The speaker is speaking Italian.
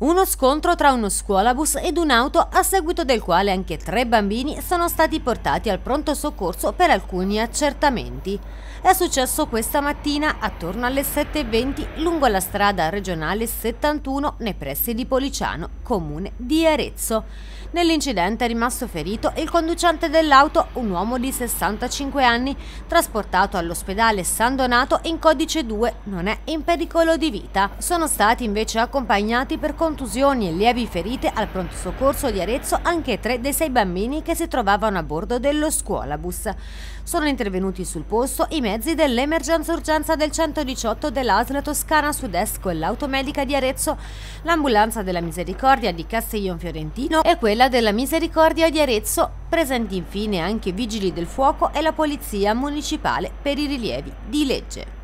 Uno scontro tra uno scuolabus ed un'auto a seguito del quale anche tre bambini sono stati portati al pronto soccorso per alcuni accertamenti. È successo questa mattina attorno alle 7.20 lungo la strada regionale 71 nei pressi di Policiano, comune di Arezzo. Nell'incidente è rimasto ferito il conducente dell'auto, un uomo di 65 anni, trasportato all'ospedale San Donato in codice 2, non è in pericolo di vita. Sono stati invece accompagnati per contusioni e lievi ferite al pronto soccorso di Arezzo anche tre dei sei bambini che si trovavano a bordo dello scuolabus. Sono intervenuti sul posto i mezzi dell'emergenza urgenza del 118 dell'ASL Toscana Sud-Est con l'automedica di Arezzo, l'ambulanza della Misericordia di Castiglion Fiorentino e quella della Misericordia di Arezzo, presenti infine anche i vigili del fuoco e la polizia municipale per i rilievi di legge.